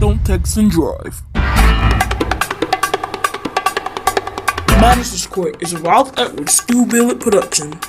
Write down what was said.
don't text and drive. Madison Square is a Ralph Edwards Stu Billet production.